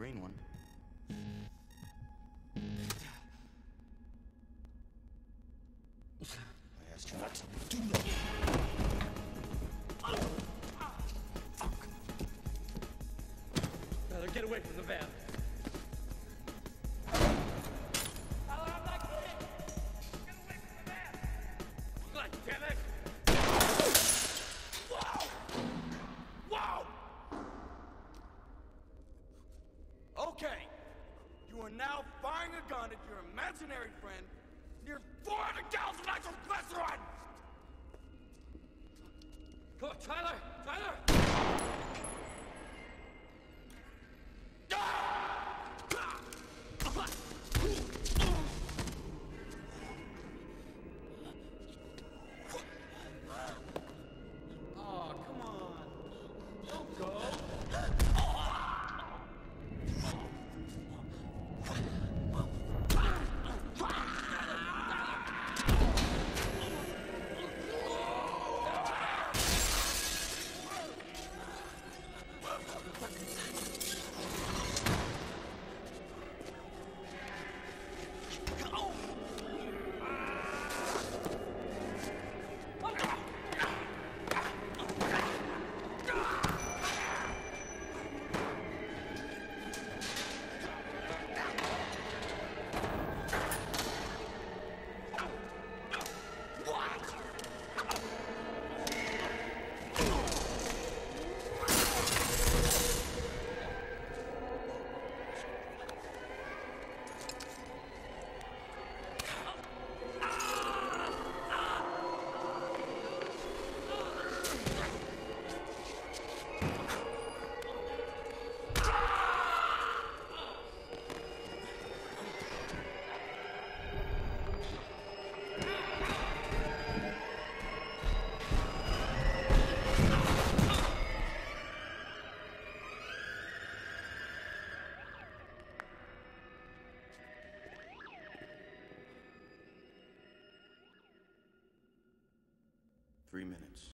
green one. I asked you not to do that. Tyler, get away from the van. Tyler, I'm not kidding! Get away from the van! God damn it! Are now firing a gun at your imaginary friend near 400 gallons of nitroglycerin! Come on, Tyler! Tyler! Three minutes.